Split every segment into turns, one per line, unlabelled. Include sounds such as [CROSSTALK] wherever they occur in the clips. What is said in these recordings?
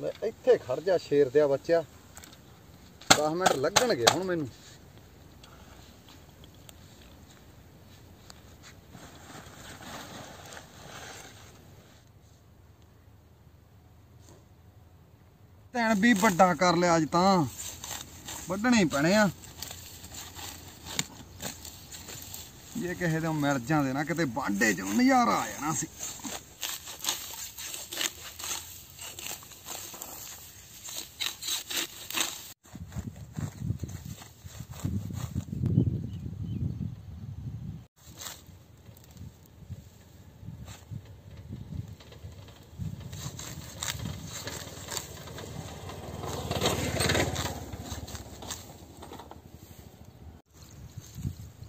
ਲੈ ਇੱਥੇ ਖੜ ਜਾ ਸ਼ੇਰ ਦਿਆ ਬੱਚਿਆ। 10 ਮਿੰਟ ਲੱਗਣਗੇ ਹੁਣ ਮੈਨੂੰ। ਤੈਨ ਵੀ ਵੱਡਾ ਕਰ ਲਿਆ ਅੱਜ ਤਾਂ। ਵੱਢਣੇ ਹੀ ਪੈਣੇ ਆ। ਜੇ ਕਿਸੇ ਦੇ ਮਿਲ ਜਾਂਦੇ ਨਾ ਕਿਤੇ ਵਾਢੇ ਚ ਨਜ਼ਾਰਾ ਆ ਜਾਣਾ ਸੀ।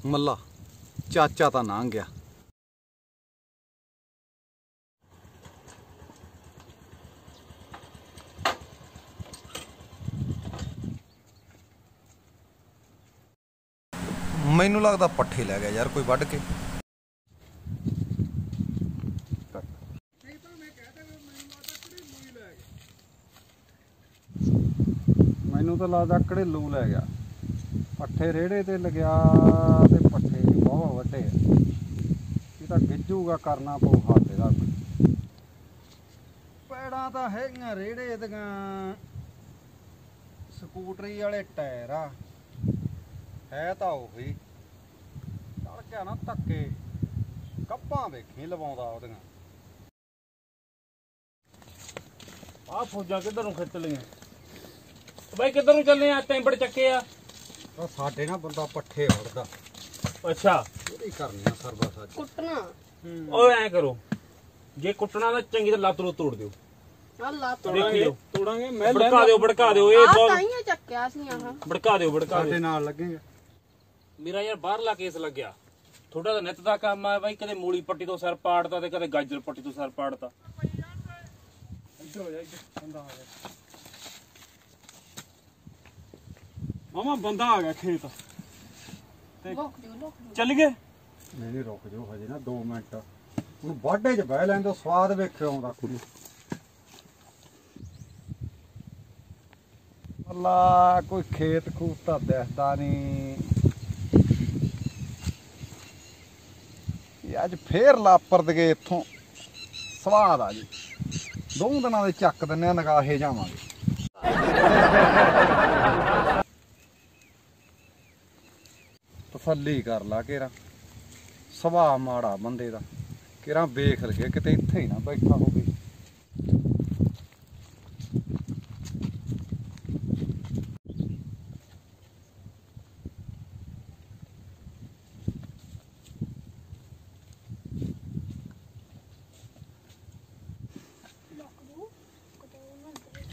ਮੱਲਾ ਚਾਚਾ ਤਾਂ ਲੰਘ ਗਿਆ। ਮੈਨੂੰ ਲੱਗਦਾ ਪੱਠੇ ਲੈ ਗਿਆ ਯਾਰ ਕੋਈ ਵੱਢ ਕੇ। ਮੈਨੂੰ ਤਾਂ ਲੱਗਦਾ ਘੜੇਲੂ ਲੈ ਗਿਆ। ਪੱਠੇ ਰੇੜੇ ਤੇ ਲਗਿਆ ਤੇ ਪੱਠੇ ਵੀ ਬਹੁਤ ਵੱਡੇ ਆ। ਇਹ ਤਾਂ ਗਿੱਜੂਗਾ ਕਰਨਾ ਪਊ ਹੱਥ ਇਹਦਾ। ਪੈੜਾਂ ਤਾਂ ਹੈਗੀਆਂ ਰੇੜੇ ਦੀਆਂ। ਸਕੂਟਰੀ ਵਾਲੇ ਟਾਇਰ ਆ। ਹੈ ਤਾਂ ਉਹੀ। ਚੜ ਗਿਆ ਨਾ ਧੱਕੇ। ਕੱਪਾਂ ਵੇਖੀ ਲਵਾਉਂਦਾ ਉਹਦੀਆਂ।
ਆਹ ਫੌਜਾਂ ਕਿੱਧਰ ਨੂੰ ਖਿੱਚ ਲਈਆਂ? ਬਾਈ ਕਿੱਧਰ ਨੂੰ ਚੱਲੇ ਆ? ਟੈਂਬੜ ਚੱਕੇ ਆ।
ਉਹ ਸਾਡੇ ਨਾਲ ਬੰਦਾ ਪੱਠੇ ਵੜਦਾ
ਅੱਛਾ।
ਉਹਦੀ ਕਰਨੀ ਆ ਸਰਬਾ ਸੱਚ
ਕੁੱਟਣਾ।
ਓਏ ਐ ਕਰੋ। ਜੇ ਕੁੱਟਣਾ ਤਾਂ ਚੰਗੀ ਤਾਂ ਲੱਤ ਨੂੰ ਤੋੜ ਦਿਓ।
ਆ ਲੱਤ
ਦੇਖੀ ਲਓ
ਤੋੜਾਂਗੇ। ਮੈਂ
ਭੜਕਾ ਦਿਓ ਭੜਕਾ ਦਿਓ। ਇਹ
ਆ
ਬਹੁਤ
ਤਾਈਆਂ ਚੱਕਿਆ ਸੀ ਆਹ।
ਭੜਕਾ ਦਿਓ ਭੜਕਾ
ਸਾਡੇ
ਦਿਓ।
ਨਾਲ ਲੱਗੇਗਾ
ਮੇਰਾ ਯਾਰ ਬਾਹਰਲਾ ਕੇਸ ਲੱਗਿਆ। ਥੋੜਾ ਤਾਂ ਨਿੱਤ ਦਾ ਕੰਮ ਆ ਬਾਈ। ਕਦੇ ਮੂਲੀ ਪੱਟੀ ਤੋਂ ਸਿਰ ਪਾੜਤਾ ਤੇ ਕਦੇ ਗਾਜਰ ਪੱਟੀ ਤੋਂ ਸਿਰ ਪਾੜਤਾ।
ਮਾਮਾ ਬੰਦਾ ਆ ਗਿਆ ਖੇਤ।
ਲੋਕ ਦਿਓ ਲੋਕ ਦਿਓ
ਚੱਲ ਗਏ?
ਨਹੀਂ ਨਹੀਂ ਰੁਕ ਜਾਓ ਹਜੇ ਨਾ 2 ਮਿੰਟ। ਹੁਣ ਵਾਢੇ 'ਚ ਬਹਿ ਲੈਣ ਤੋਂ ਸਵਾਦ ਵੇਖਿਓ ਆਉਂਦਾ ਕੁੜੀ। ਅੱਲਾ ਕੋਈ ਖੇਤ ਖੂਤ ਤਾਂ ਦਿਸਦਾ ਨਹੀਂ ਇਹ ਅੱਜ ਫੇਰ ਲਾਪਰਦ ਗਏ ਇੱਥੋਂ। ਸਵਾਦ ਆ ਜੀ। ਦੋ ਦਿਨਾਂ ਦੇ ਚੱਕ ਦਿੰਨੇ ਆ ਨਗਾਹੇ ਜਾਵਾਂਗੇ। ਤਸੱਲੀ ਕਰ ਲਾ ਕੇਰਾ। ਸੁਭਾਅ ਮਾੜਾ ਬੰਦੇ ਦਾ। ਕਿਰਾਂ ਵੇਖ ਲਗੇ ਕਿਤੇ ਇੱਥੇ ਹੀ ਨਾ ਬੈਠਾ ਹੋਵੇ।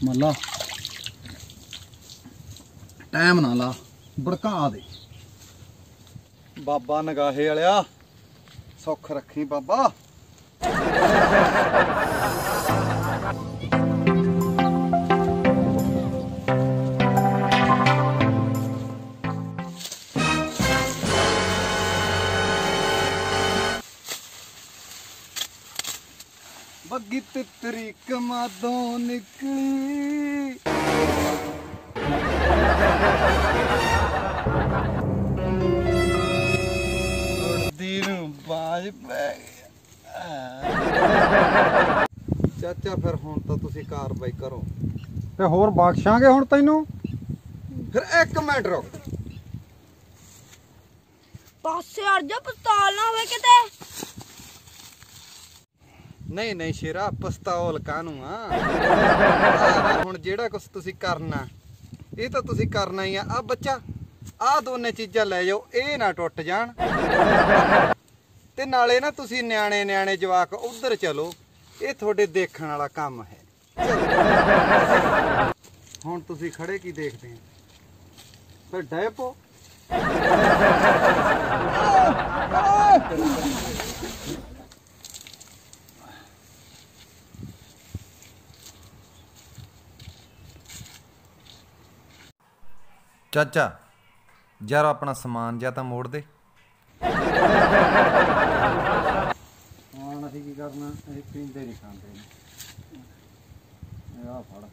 ਮੱਲਾ। ਟਾਈਮ ਨਾ ਲਾ, ਭੜਕਾ ਦੇ। ਬਾਬਾ ਨਗਾਹੇ ਵਾਲਿਆ। ਸੁੱਖ ਰੱਖੀ ਬਾਬਾ। ਬੱਗੀ ਤਿੱਤਰੀ ਕਮਾਦੋਂ ਨਿਕਲੀ। ਚਾਚਾ ਫਿਰ ਹੁਣ ਤਾਂ ਤੁਸੀਂ ਕਾਰਵਾਈ ਕਰੋ। ਤੇ ਹੋਰ ਬਖਸ਼ਾਂਗੇ ਹੁਣ ਤੈਨੂੰ? ਫਿਰ ਇੱਕ ਮਿੰਟ ਰੁਕ।
ਪਾਸੇ ਅੜ ਜਾ ਪਸਤਾਲ ਨਾ ਹੋਵੇ ਕਿਤੇ।
ਨਹੀਂ ਨਹੀਂ ਸ਼ੇਰਾ ਪਸਤੌਲ ਕਾਹਨੂੰ ਆ? ਹੁਣ ਜਿਹੜਾ ਕੁਝ ਤੁਸੀਂ ਕਰਨਾ ਇਹ ਤਾਂ ਤੁਸੀਂ ਕਰਨਾ ਹੀ ਆ। ਆ ਬੱਚਾ ਆ ਦੋਨੇ ਚੀਜ਼ਾਂ ਲੈ ਜਾਓ ਇਹ ਨਾ ਟੁੱਟ ਜਾਣ। ਤੇ ਨਾਲੇ ਨਾ ਤੁਸੀਂ ਨਿਆਣੇ ਨਿਆਣੇ ਜਵਾਕ ਉਧਰ ਚਲੋ, ਇਹ ਤੁਹਾਡੇ ਦੇਖਣ ਵਾਲਾ ਕੰਮ ਹੈ। ਹੁਣ ਤੁਸੀਂ ਖੜੇ ਕੀ ਦੇਖਦੇ ਆ ਫਿਰ ਡੈਪੋ
ਚਾਚਾ, ਯਾਰ ਆਪਣਾ ਸਮਾਨ ਜਾਂ ਤਾਂ ਮੋੜ ਦੇ।
ਅਸੀਂ ਕੀ ਕਰਨਾ, ਅਸੀਂ ਪੀਂਦੇ ਨਹੀਂ ਖਾਂਦੇ। ਫੜ।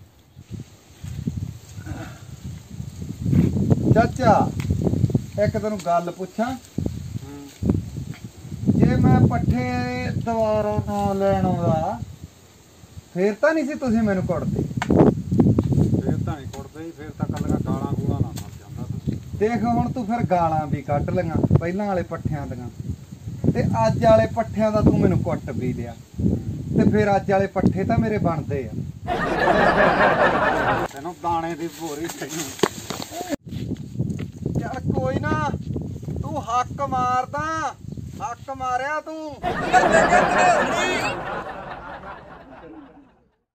ਚਾਚਾ, ਇੱਕ ਤੈਨੂੰ ਗੱਲ ਪੁੱਛਾਂ? ਜੇ ਮੈਂ ਪੱਠੇ ਦੁਆਰੋਂ ਨਾ ਲੈਣ ਆਉਂਦਾ, ਫੇਰ ਤਾਂ ਨਹੀਂ ਸੀ ਤੁਸੀਂ ਮੈਨੂੰ ਕੁੱਟਦੇ।
ਫੇਰ ਤਾਂ ਨਹੀਂ ਕੁੱਟਦੇ, ਫੇਰ ਤਾਂ ਕੱਲਾ ਗਾਲਾਂ ਗੂਲਾਂ ਨਾ
ਦੇਖ ਹੁਣ ਤੂੰ ਫਿਰ ਗਾਲਾਂ ਵੀ ਕੱਢ ਲਈਆਂ ਪਹਿਲਾਂ ਵਾਲੇ ਪੱਠਿਆਂ ਦੀਆਂ। ਤੇ ਅੱਜ ਵਾਲੇ ਪੱਠਿਆਂ ਦਾ ਤੂੰ ਮੈਨੂੰ ਕੁੱਟ ਵੀ ਲਿਆ। ਤੇ ਫਿਰ ਅੱਜ ਵਾਲੇ ਪੱਠੇ ਤਾਂ ਮੇਰੇ ਬਣਦੇ ਆ। [LAUGHS]
ਤੈਨੂੰ ਦਾਣੇ ਦੀ ਭੋਰੀ ਤੈਨੂੰ
ਚੱਲ ਕੋਈ ਨਾ ਤੂੰ ਹੱਕ ਮਾਰਦਾ ਹੱਕ ਮਾਰਿਆ ਤੂੰ।